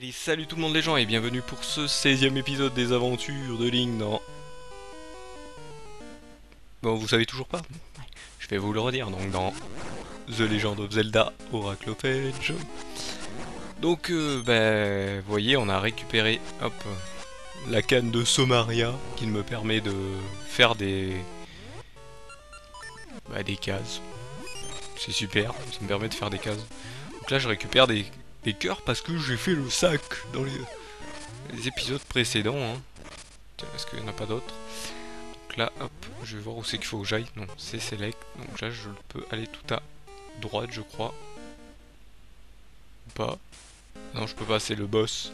Allez, salut tout le monde les gens et bienvenue pour ce 16ème épisode des aventures de Link dans... Bon, vous savez toujours pas Je vais vous le redire, donc dans The Legend of Zelda Oracle of Age. Donc, euh, ben, vous voyez, on a récupéré, hop, la canne de Somaria qui me permet de faire des... Bah, des cases. C'est super, ça me permet de faire des cases. Donc là, je récupère des, cœurs parce que j'ai fait le sac dans les, épisodes précédents. Hein. Tiens, est-ce qu'il n'y en a pas d'autres? Donc là, hop, je vais voir où c'est qu'il faut que j'aille. Non, c'est select. Donc là, je peux aller tout à droite, je crois. Ou pas. Non, je peux pas, c'est le boss.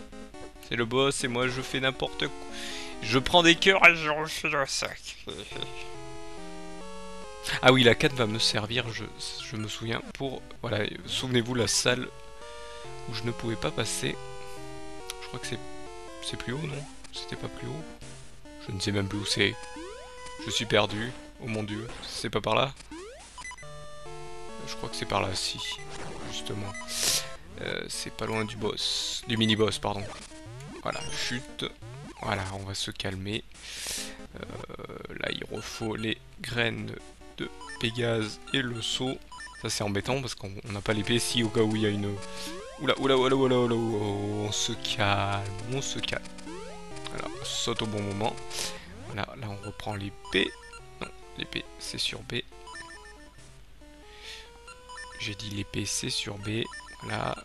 C'est le boss et moi, je fais n'importe quoi. Je prends des cœurs et je refais le sac. Ah oui, la canne va me servir, je, je me souviens, pour... Voilà, souvenez-vous la salle où je ne pouvais pas passer. Je crois que c'est plus haut, non? C'était pas plus haut Je ne sais même plus où c'est. Je suis perdu. Oh mon dieu, c'est pas par là? Je crois que c'est par là, si. Justement. Euh, c'est pas loin du boss. Du mini-boss, pardon. Voilà, chute. Voilà, on va se calmer. Euh, là, il refaut les graines de Pégase et le saut. Ça, c'est embêtant parce qu'on n'a pas l'épée si au cas où il y a une, Oula, oula, oula, oula, oula, on se calme, on se calme. Voilà, on saute au bon moment. Voilà, là on reprend l'épée. Non, l'épée c'est sur B. J'ai dit l'épée c'est sur B. Voilà.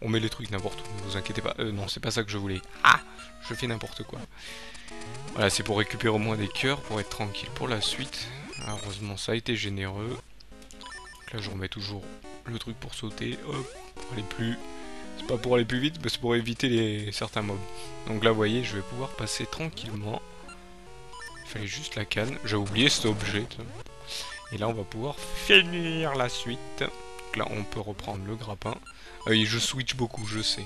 On met les trucs n'importe où, ne vous inquiétez pas. Euh, non, c'est pas ça que je voulais. Ah Je fais n'importe quoi. Voilà, c'est pour récupérer au moins des cœurs, pour être tranquille pour la suite. heureusement, ça a été généreux. là, je remets toujours le truc pour sauter. Hop pour aller plus... C'est pas pour aller plus vite, mais c'est pour éviter les certains mobs. Donc là, vous voyez, je vais pouvoir passer tranquillement. Il fallait juste la canne. J'ai oublié cet objet. Et là, on va pouvoir finir la suite. Donc là, on peut reprendre le grappin. Ah oui, je switch beaucoup, je sais.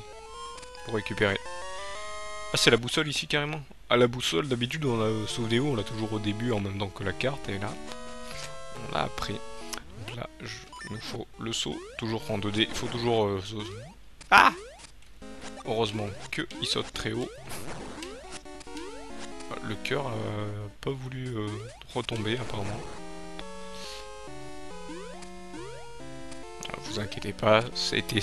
Pour récupérer. Ah, c'est la boussole ici, carrément. Ah, la boussole, d'habitude, on a, souvenez-vous, on l'a toujours au début en même temps que la carte. Et là, on l'a après. Donc là, je il nous faut le saut, toujours en 2D. Il faut toujours... Euh, ah Heureusement qu'il saute très haut. Le cœur n'a pas voulu euh, retomber apparemment. vous inquiétez pas, c'était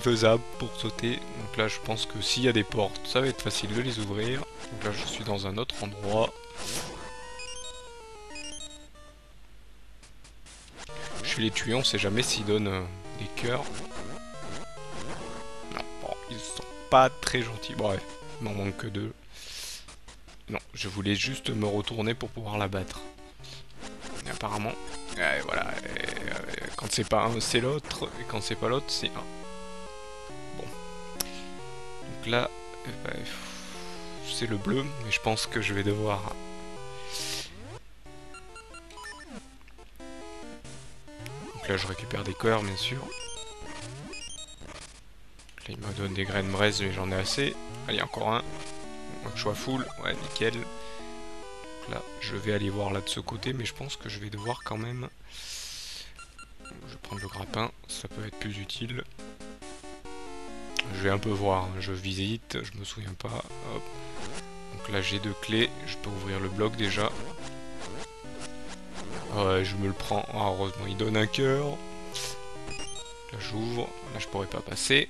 faisable pour sauter. Donc là je pense que s'il y a des portes, ça va être facile de les ouvrir. Donc là je suis dans un autre endroit. Je les tuer, on sait jamais s'ils donnent euh, des cœurs. Non, bon, ils sont pas très gentils. Bref, il m'en manque que deux. Non, je voulais juste me retourner pour pouvoir la battre. Et apparemment, voilà, quand c'est pas un, c'est l'autre, et quand c'est pas l'autre, c'est un. Bon. Donc là, eh ben, c'est le bleu, mais je pense que je vais devoir Donc là je récupère des cœurs bien sûr. Là il me donne des graines braise mais j'en ai assez. Allez encore un. Donc je sois full. Ouais nickel. Donc là je vais aller voir là de ce côté mais je pense que je vais devoir quand même... Je vais prendre le grappin, ça peut être plus utile. Je vais un peu voir, hein. je visite, je me souviens pas. Donc là j'ai deux clés, je peux ouvrir le bloc déjà. Ouais, je me le prends. Ah, heureusement, il donne un cœur. Là, j'ouvre. Là, je pourrais pas passer.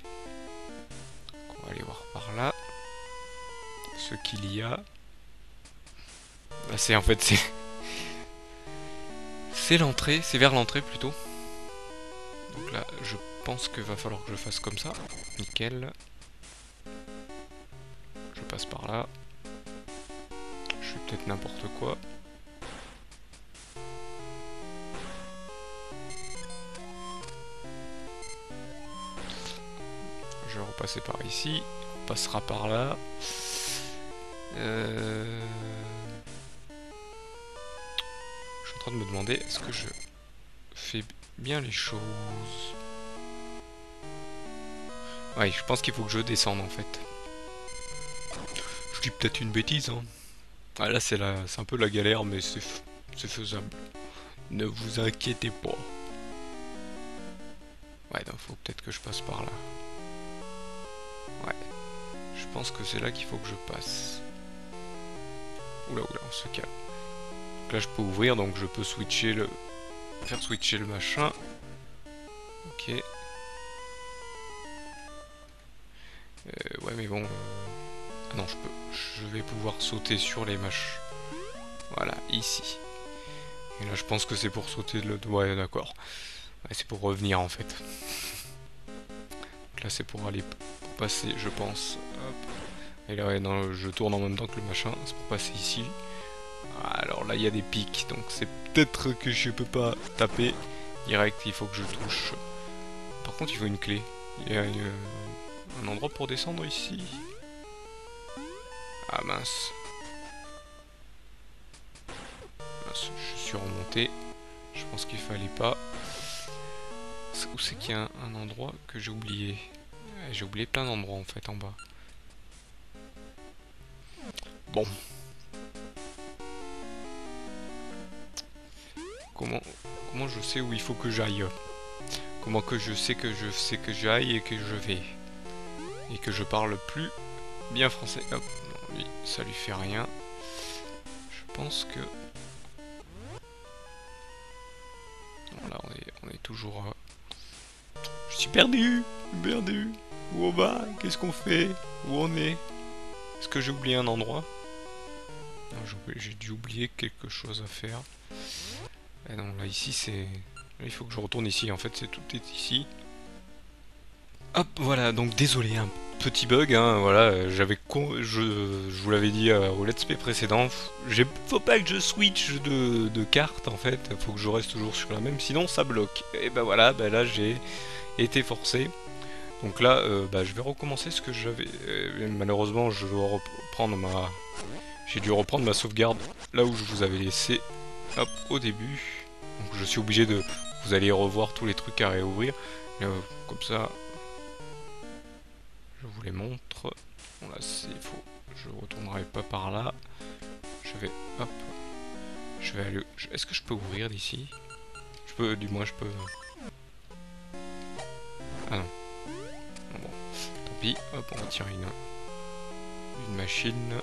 on va aller voir par là. Ce qu'il y a. Là, c'est en fait, c'est... C'est l'entrée. C'est vers l'entrée, plutôt. Donc là, je pense qu'il va falloir que je fasse comme ça. Nickel. Je passe par là. Je fais peut-être n'importe quoi. Je vais repasser par ici. On passera par là. Euh, je suis en train de me demander, est-ce que je fais bien les choses? Ouais, je pense qu'il faut que je descende en fait. Je dis peut-être une bêtise. Hein. Ah, là, c'est un peu la galère, mais c'est faisable. Ne vous inquiétez pas. Ouais, donc faut peut-être que je passe par là. Pense que c'est là qu'il faut que je passe. Oula, oula, on se calme. Donc là, je peux ouvrir, donc je peux switcher le... Faire switcher le machin. Ok. Euh, ouais, mais bon... Ah non, je peux... Je vais pouvoir sauter sur les mâches. Voilà, ici. Et là, je pense que c'est pour sauter de l'autre... Ouais, d'accord. Ouais, c'est pour revenir, en fait. Donc là, c'est pour aller passer, je pense. Hop. Et là, ouais, non, je tourne en même temps que le machin. C'est pour passer ici. Alors là, il y a des pics. Donc c'est peut-être que je peux pas taper direct. Il faut que je touche. Par contre, il faut une clé. Il y a un endroit pour descendre ici. Ah mince. mince je suis remonté. Je pense qu'il fallait pas. Où c'est qu'il y a un endroit que j'ai oublié? J'ai oublié plein d'endroits en fait en bas. Bon. Comment, comment je sais où il faut que j'aille? Comment que je sais que je sais que j'aille et que je vais? Et que je parle plus bien français. Hop, non, lui, ça lui fait rien. Je pense que... Là, on est, on est toujours... Je suis perdu Perdu Où on va? Qu'est-ce qu'on fait? Où on est? Est-ce que j'ai oublié un endroit? J'ai dû oublier quelque chose à faire. Et non, là, ici, c'est... Il faut que je retourne ici. En fait, c'est tout est ici. Hop, voilà. Donc, désolé, un petit bug. Hein, voilà, j'avais... Je, je vous l'avais dit euh, au let's play précédent. Faut pas que je switch de, de carte, en fait. Faut que je reste toujours sur la même. Sinon, ça bloque. Et ben voilà, ben là, j'ai été forcé. Donc là, euh, bah, je vais recommencer ce que j'avais... Euh, malheureusement, je dois reprendre ma j'ai dû reprendre ma sauvegarde là où je vous avais laissé hop, au début. Donc je suis obligé de... Vous allez revoir tous les trucs à réouvrir. Euh, comme ça, je vous les montre. Bon là c'est faux. Je retournerai pas par là. Je vais... Hop. Je vais aller... Est-ce que je peux ouvrir d'ici? Je peux... Du moins je peux... Ah non. Hop, on va tirer une... Une machine.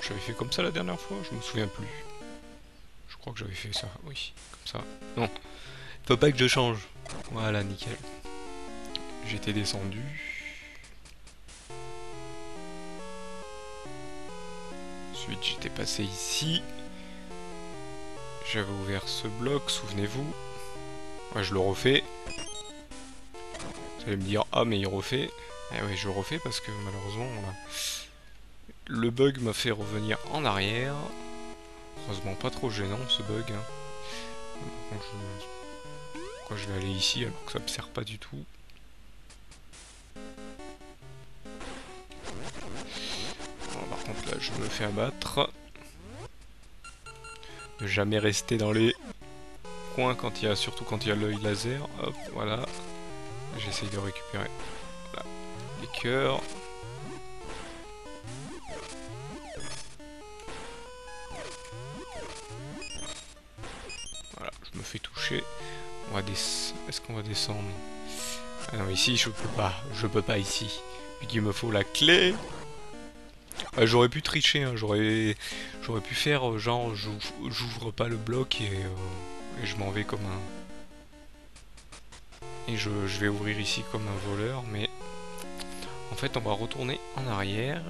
J'avais fait comme ça la dernière fois, je me souviens plus. Je crois que j'avais fait ça, oui, comme ça. Non, faut pas que je change. Voilà, nickel. J'étais descendu. Ensuite, j'étais passé ici. J'avais ouvert ce bloc, souvenez-vous. Ouais, je le refais. Vous allez me dire, ah mais il refait. Eh oui, je refais parce que malheureusement, le bug m'a fait revenir en arrière. Heureusement pas trop gênant ce bug. Hein. Pourquoi je vais aller ici alors que ça me sert pas du tout je me fais abattre. Ne jamais rester dans les coins quand il y a, surtout quand il y a l'œil laser. Hop, voilà. J'essaye de récupérer les cœurs. toucher. On va Est-ce qu'on va descendre? Ah non, ici, je peux pas. Je peux pas ici. Vu qu'il me faut la clé. Ah, j'aurais pu tricher, hein. j'aurais j'aurais pu faire euh, genre j'ouvre pas le bloc et, euh, et je m'en vais comme un... Et je, vais ouvrir ici comme un voleur, mais en fait on va retourner en arrière.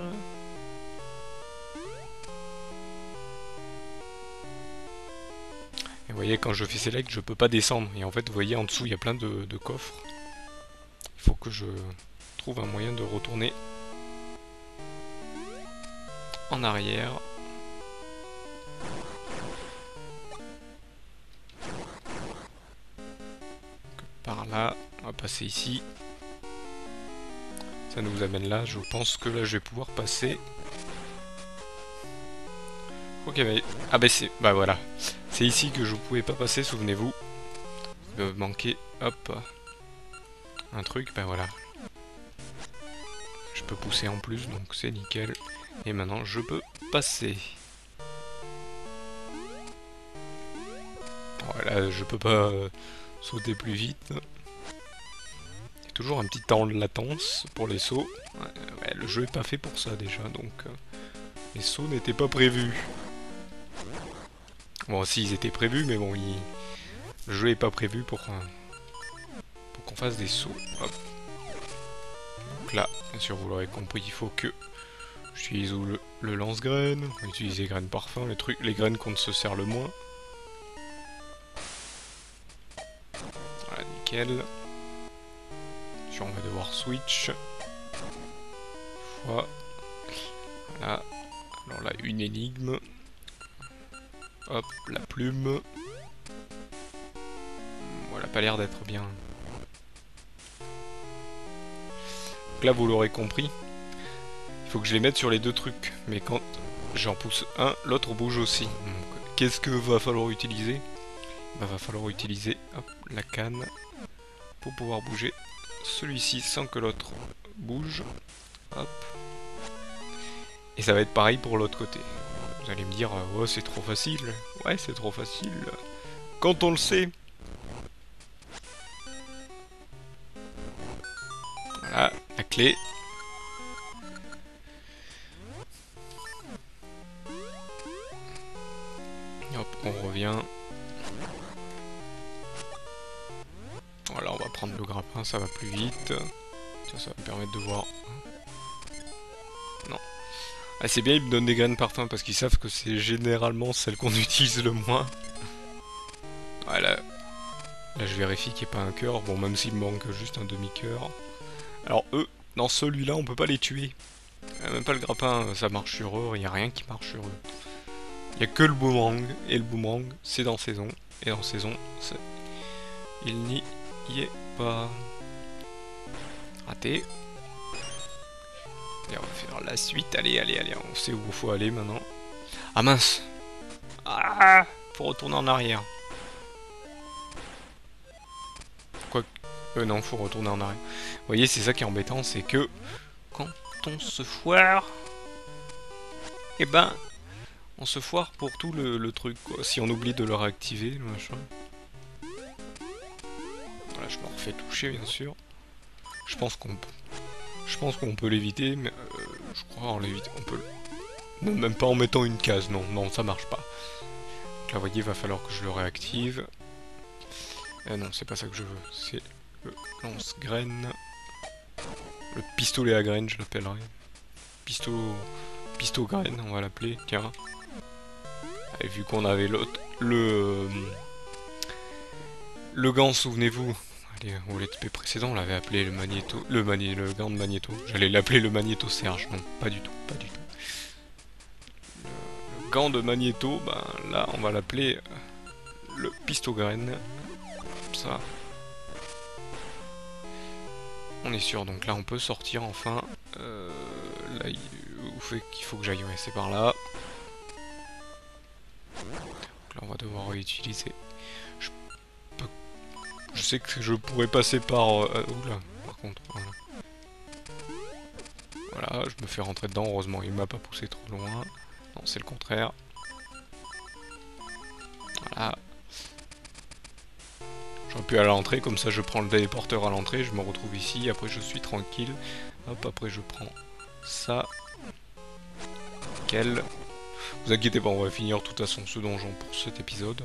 vous voyez, quand je fais select, je peux pas descendre. Et en fait, vous voyez, en dessous, il y a plein de, coffres. Il faut que je trouve un moyen de retourner en arrière. Par là, on va passer ici. Ça nous amène là. Je pense que là, je vais pouvoir passer. Ok. Ah bah c'est... Bah voilà. C'est ici que je pouvais pas passer, souvenez-vous. Il me manquait, hop, un truc, ben voilà. je peux pousser en plus, donc c'est nickel. Et maintenant, je peux passer. Voilà, je peux pas euh, sauter plus vite. Il y a toujours un petit temps de latence pour les sauts. Ouais, le jeu est pas fait pour ça déjà, donc euh, les sauts n'étaient pas prévus. Bon, si, ils étaient prévus, mais bon, le jeu est pas prévu pour, euh, qu'on fasse des sauts. Donc là, bien sûr, vous l'aurez compris, il faut que j'utilise le, le lance-graines, utiliser graines parfum, les trucs, les graines qu'on se sert le moins. Voilà, nickel. Sur, on va devoir switch. Voilà. Alors là, une énigme. Hop, la plume. Voilà, pas l'air d'être bien. Donc là, vous l'aurez compris. Faut que je les mette sur les deux trucs. Mais quand j'en pousse un, l'autre bouge aussi. Qu'est-ce que va falloir utiliser? Bah, Va falloir utiliser la canne pour pouvoir bouger celui-ci sans que l'autre bouge. Hop. Et ça va être pareil pour l'autre côté. Vous allez me dire, oh c'est trop facile. Ouais, c'est trop facile. Quand on le sait. Voilà, la clé. Ça va plus vite. ça va me permettre de voir ah, c'est bien, ils me donnent des graines parfum parce qu'ils savent que c'est généralement celles qu'on utilise le moins. Voilà. Là, je vérifie qu'il n'y ait pas un cœur. Bon, même s'il manque juste un demi-cœur. Alors, eux, dans celui-là, on peut pas les tuer. Même pas le grappin, ça marche sur eux. Il n'y a rien qui marche sur eux. Il n'y a que le boomerang. Et le boomerang, c'est dans saison. Et dans saison, il n'y est pas. Raté. Et on va faire la suite. Allez, allez, allez. On sait où il faut aller maintenant. Ah mince Ah Faut retourner en arrière. Quoi Euh non, faut retourner en arrière. Vous voyez, c'est ça qui est embêtant, c'est que quand on se foire, eh ben, on se foire pour tout le, truc. Si on oublie de le réactiver, machin. Voilà, je me refais toucher, bien sûr. Je pense qu'on je pense qu'on peut l'éviter, mais euh, je crois on l'évite. On peut. Non, même pas en mettant une case, non, non, ça marche pas. Donc là, voyez, il va falloir que je le réactive. Euh, non, c'est pas ça que je veux. C'est le lance-graine. Le pistolet à graines, je l'appellerai. Pisto... Pisto graine, on va l'appeler, tiens. Et vu qu'on avait l'autre... Le... Euh, le gant, souvenez-vous, au let's play précédent, on l'avait appelé le magnéto, le, magné, le gant de magnéto. J'allais l'appeler le magnéto Serge, non, pas du tout, pas du tout. Le, gant de magnéto, ben là, on va l'appeler euh, le pistograine. Comme ça. On est sûr, donc là on peut sortir enfin. Euh, là, il faut que j'aille, ouais, c'est par là. Là on va devoir utiliser je sais que je pourrais passer par... Euh, euh, oula, par contre, voilà. Voilà, je me fais rentrer dedans, heureusement, il m'a pas poussé trop loin. Non, c'est le contraire. Voilà. J'aurais pu à l'entrée, comme ça je prends le téléporteur à l'entrée, je me retrouve ici, après je suis tranquille. Hop, après je prends ça. Quel Vous inquiétez pas, on va finir de toute façon ce donjon pour cet épisode.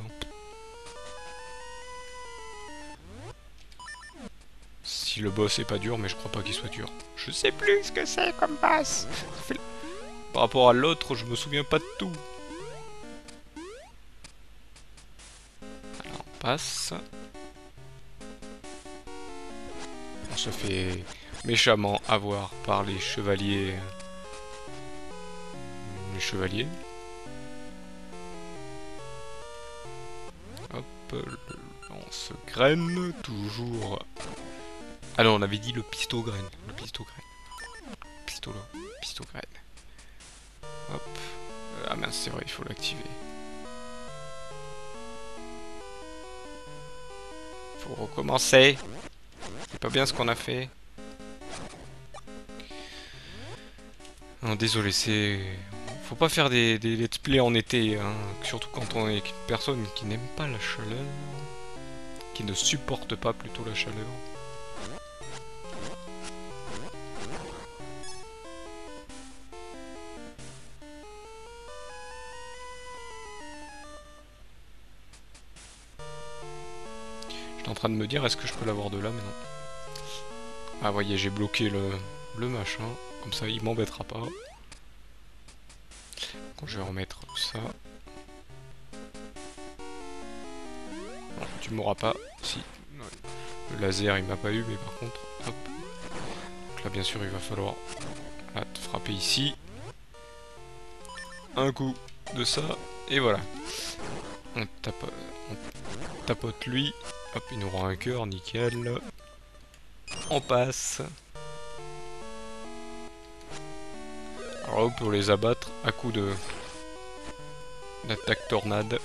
Si le boss est pas dur, mais je crois pas qu'il soit dur. Je sais plus ce que c'est comme boss. Par rapport à l'autre, je me souviens pas de tout. Alors, on passe. On se fait méchamment avoir par les chevaliers. Les chevaliers. Hop, on se graine, toujours alors on avait dit le pisto graine. Le pisto graine. Pisto là. Pisto graine. Hop. Ah mince, c'est vrai, il faut l'activer. Faut recommencer. C'est pas bien ce qu'on a fait. Non, désolé, c'est... Faut pas faire des, des let's play en été, hein, surtout quand on est une personne qui n'aime pas la chaleur, qui ne supporte pas plutôt la chaleur. Train de me dire, est-ce que je peux l'avoir de là, mais non. Ah, voyez, j'ai bloqué le, le machin, comme ça il m'embêtera pas. Donc je vais remettre ça. Tu m'auras pas. Si. Le laser il m'a pas eu, mais par contre, hop. Donc là bien sûr il va falloir te frapper ici. Un coup de ça, et voilà. On, tape, on tapote lui. Hop, il nous rend un cœur, nickel. On passe. Alors on peut les abattre à coup de d'attaque tornade.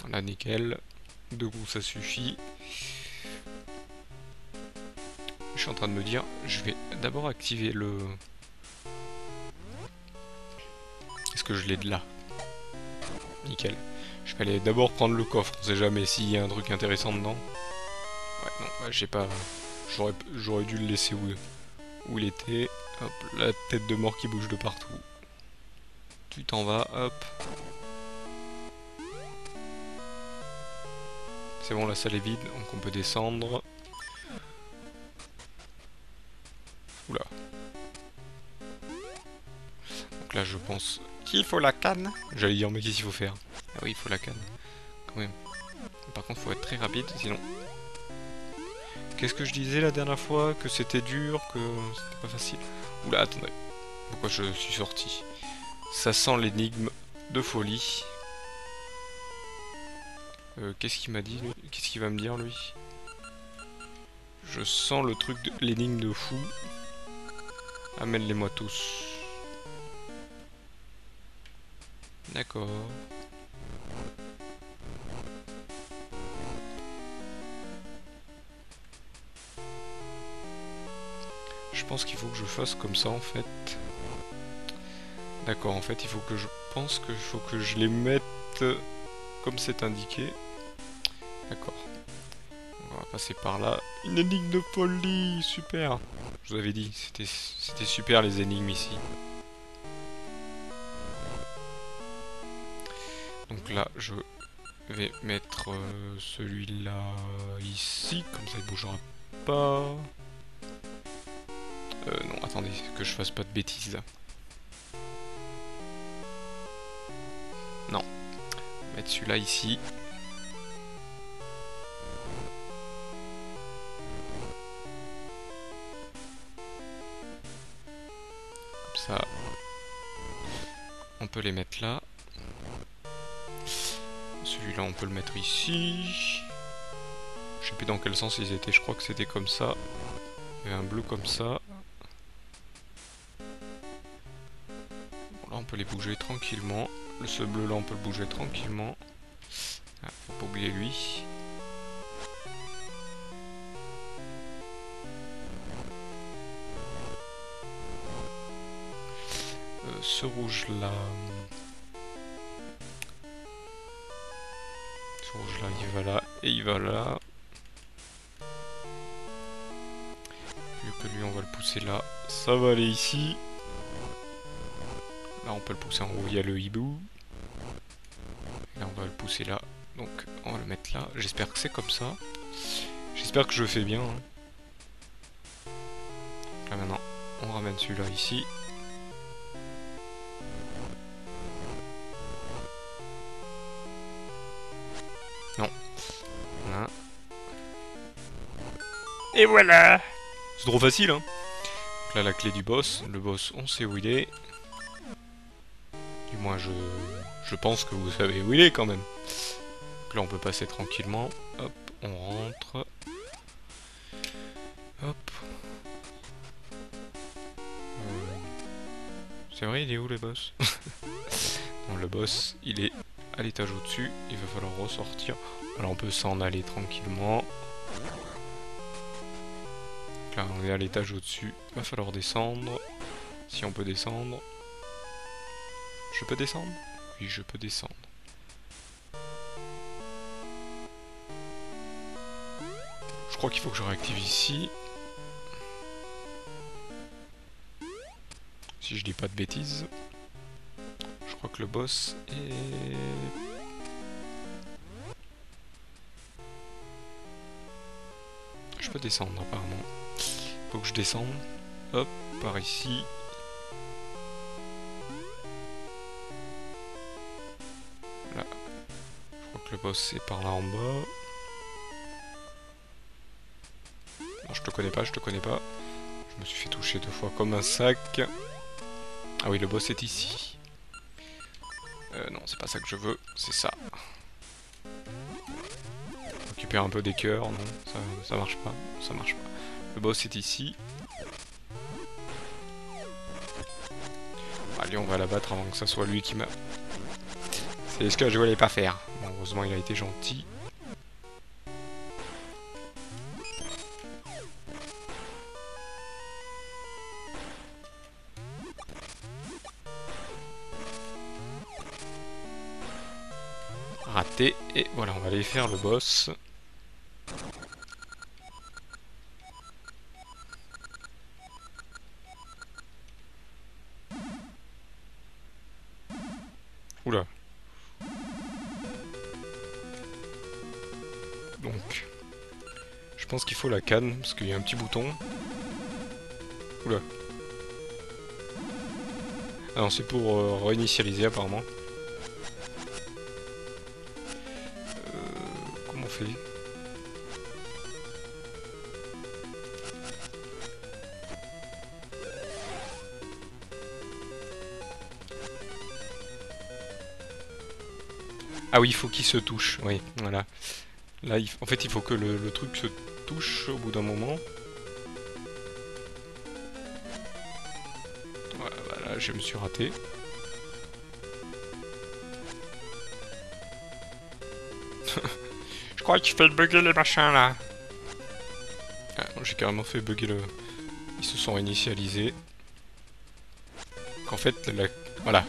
Voilà, nickel. Deux coups ça suffit. Je suis en train de me dire, je vais d'abord activer le... Est-ce que je l'ai de là? Nickel. Aller d'abord prendre le coffre, on sait jamais s'il y a un truc intéressant dedans. Ouais, non, bah, j'ai pas... J'aurais dû le laisser où, où il était. Hop, la tête de mort qui bouge de partout. Tu t'en vas, hop. C'est bon, la salle est vide, donc on peut descendre. Oula. Donc là, je pense qu'il faut la canne. J'allais dire, mais qu'est-ce qu'il faut faire? Ah oui, il faut la canne. Quand même. Par contre, faut être très rapide, sinon Qu'est-ce que je disais la dernière fois Que c'était dur, que c'était pas facile Oula, attendez. Pourquoi je suis sorti? Ça sent l'énigme de folie. Euh, Qu'est-ce qu'il m'a dit Qu'est-ce qu'il va me dire lui? Je sens le truc de l'énigme de fou. Amène-les-moi tous. D'accord. Je pense qu'il faut que je fasse comme ça en fait. D'accord, en fait il faut que je pense qu'il faut que je les mette comme c'est indiqué. D'accord. On va passer par là. Une énigme de folie Super Je vous avais dit, c'était super les énigmes ici. Donc là, je vais mettre euh, celui-là ici, comme ça il bougera pas. Euh, non, attendez, que je fasse pas de bêtises. Non. Mettre celui-là ici. Comme ça. On peut les mettre là. Celui-là, on peut le mettre ici. Je sais plus dans quel sens ils étaient. Je crois que c'était comme ça. Avait un bleu comme ça. On peut les bouger tranquillement. Le ce bleu là, on peut le bouger tranquillement. Ah, faut pas oublier lui. Euh, ce rouge là. Ce rouge là, il va là et il va là. Vu que lui, on va le pousser là. Ça va aller ici. Là, on peut le pousser en haut, il y a le hibou. Là, on va le pousser là. Donc, on va le mettre là. J'espère que c'est comme ça. J'espère que je fais bien. Hein. Là, maintenant, on ramène celui-là ici. Non. Et voilà C'est trop facile, hein là, la clé du boss. Le boss, on sait où il est. Moi, je, pense que vous savez où il est quand même. là, on peut passer tranquillement. Hop, on rentre. Hop. Euh, c'est vrai, il est où le boss le boss, il est à l'étage au-dessus. Il va falloir ressortir. Alors, on peut s'en aller tranquillement. Là, on est à l'étage au-dessus. Il va falloir descendre. Si on peut descendre. Je peux descendre? Oui, je peux descendre. Je crois qu'il faut que je réactive ici. Si je dis pas de bêtises. Je crois que le boss est... Je peux descendre apparemment. Faut que je descende. Hop, par ici. Le boss est par là en bas. Non, je te connais pas, je te connais pas. Je me suis fait toucher deux fois comme un sac. Ah oui, le boss est ici. Euh, non, c'est pas ça que je veux, c'est ça. Récupère un peu des cœurs, non, ça, ça marche pas, ça marche pas. Le boss est ici. Allez, on va l'abattre avant que ça soit lui qui m'a... C'est ce que je voulais pas faire. Bon, heureusement, il a été gentil. Raté. Et voilà, on va aller faire le boss. Oula. Donc. Je pense qu'il faut la canne, parce qu'il y a un petit bouton. Oula. Ah non, c'est pour euh, réinitialiser apparemment. Euh, comment on fait? Ah oui, il faut qu'il se touche, oui, voilà. Là, il- en fait, il faut que le, le truc se touche au bout d'un moment. Voilà, voilà, je me suis raté. je crois qu'il fait bugger les machins là. Ah, J'ai carrément fait bugger le... Ils se sont initialisés. Qu'en fait, la... voilà,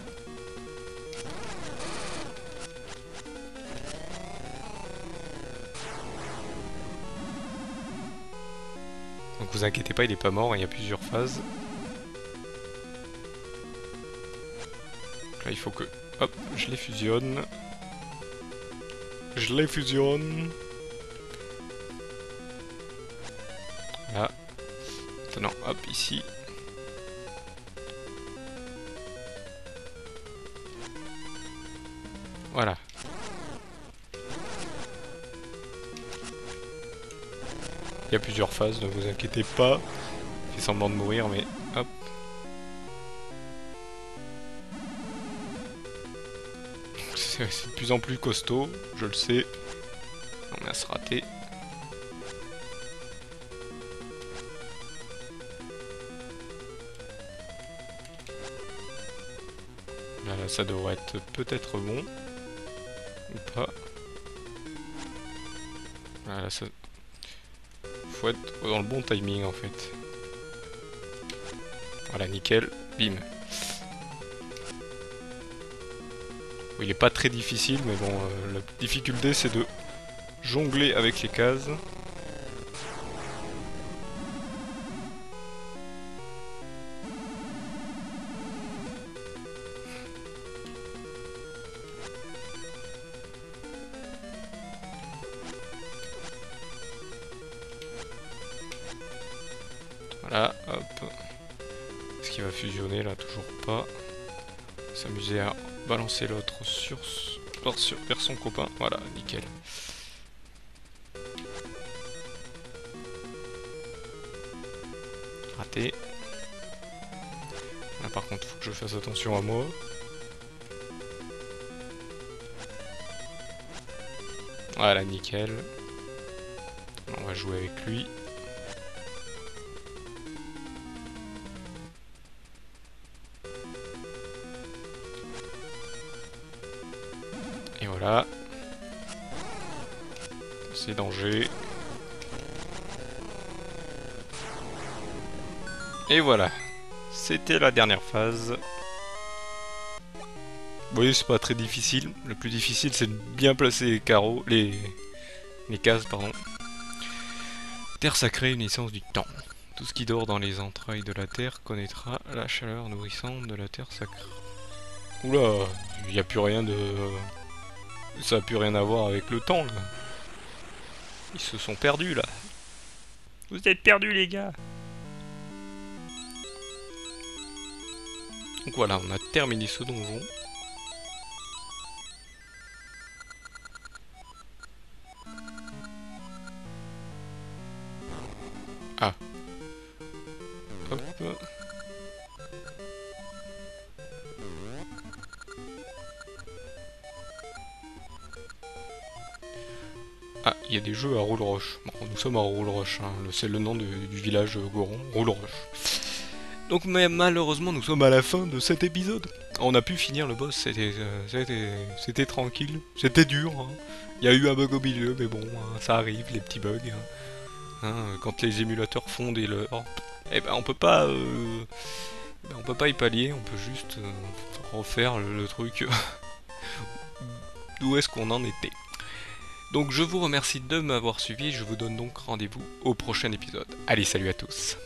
vous inquiétez pas, il est pas mort, il y a plusieurs phases. Là il faut que... Hop, je les fusionne. Je les fusionne. Là. Maintenant, hop, ici. Il y a plusieurs phases, ne vous inquiétez pas. Il fait semblant de mourir, mais hop. C'est de plus en plus costaud, je le sais. On a se raté. Là, là, ça devrait être peut-être bon. Ou pas. Voilà, ça, faut être dans le bon timing en fait. Voilà, nickel, bim. Il est pas très difficile, mais bon, euh, la difficulté c'est de jongler avec les cases. Voilà, hop. Est-ce qu'il va fusionner là? Toujours pas. S'amuser à balancer l'autre sur, sur- vers son copain. Voilà, nickel. Raté. Là par contre, faut que je fasse attention à moi. Voilà, nickel. On va jouer avec lui. Danger. Et voilà. C'était la dernière phase. Vous voyez, c'est pas très difficile. Le plus difficile, c'est de bien placer les carreaux, les, les cases, pardon. Terre sacrée, une essence du temps. Tout ce qui dort dans les entrailles de la terre connaîtra la chaleur nourrissante de la terre sacrée. Oula, il n'y a plus rien de... Ça a plus rien à voir avec le temps, là. Ils se sont perdus, là. Vous êtes perdus, les gars Donc voilà, on a terminé ce donjon. Ah. Hop. Ah, il y a des jeux à Roule Roche. Bon, nous sommes à Roule Roche, hein. c'est le nom du village Goron, Roule Roche. Donc malheureusement nous sommes à la fin de cet épisode. On a pu finir le boss, c'était euh, tranquille, c'était dur. hein. Il y a eu un bug au milieu, mais bon, hein, ça arrive, les petits bugs. hein. Quand les émulateurs font des leurs, eh ben on peut pas euh, ben, on peut pas y pallier, on peut juste euh, refaire le, le truc d'où est-ce qu'on en était? Donc je vous remercie de m'avoir suivi, je vous donne donc rendez-vous au prochain épisode. Allez, salut à tous